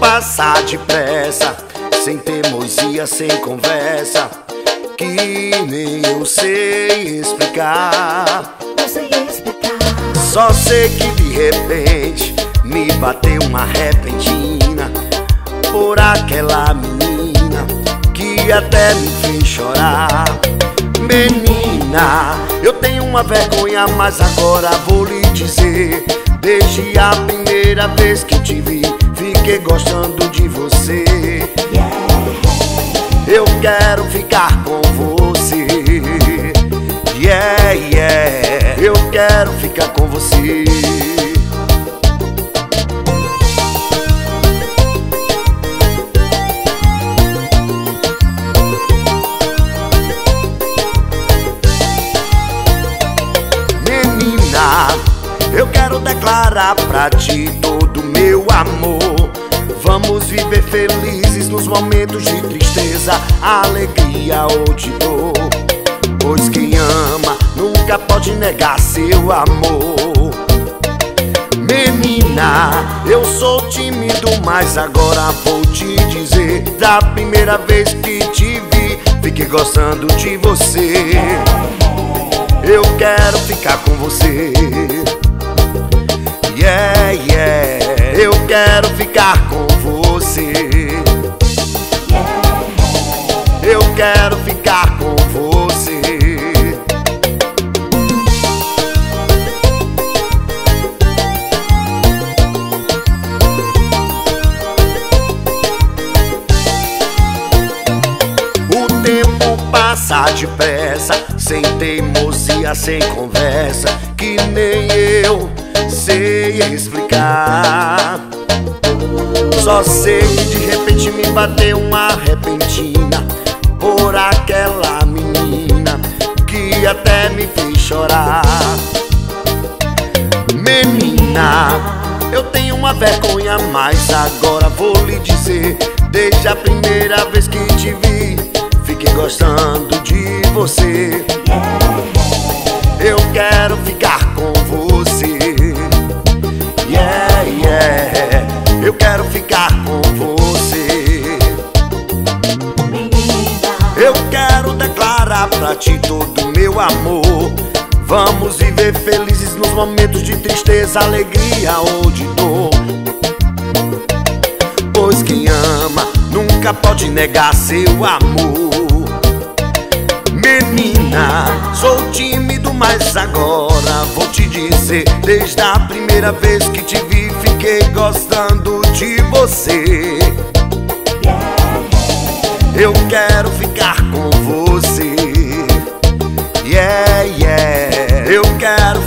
passar depressa, sem teimosia, sem conversa, que nem eu sei explicar. Não sei explicar. Só sei que de repente me bateu uma repentina por aquela menina que até me fez chorar. Menina, eu tenho uma vergonha, mas agora vou lhe dizer. Desde a primeira vez que te vi, fiquei gostando de você. Eu quero ficar com você. Yeah, yeah. Eu quero ficar com você. Eu quero declarar pra ti todo meu amor. Vamos viver felizes nos momentos de tristeza, alegria ou de dor. Pois quem ama nunca pode negar seu amor. Menina, eu sou tímido, mas agora vou te dizer. Da primeira vez que te vi, fiquei gostando de você. Eu quero ficar com você. Yeah, yeah. Eu quero ficar com você. Eu quero ficar com você. O tempo passa depressa, sem teimosia, sem conversa, que nem eu sei explicar. Só sei que de repente me bateu uma repentina por aquela menina que até me fez chorar. Menina, eu tenho uma vergonha, mas agora vou lhe dizer. Desde a primeira vez que te vi, fiquei gostando de você. Eu quero ficar com você. Yeah, yeah. Eu quero ficar com você. Eu quero declarar pra ti todo meu amor. Vamos viver felizes nos momentos de tristeza, alegria ou de dor. Pois quem ama nunca pode negar seu amor terminar. Sou tímido, mas agora vou te dizer. Desde a primeira vez que te vi, fiquei gostando de você. Eu quero ficar com você. Yeah, yeah. Eu quero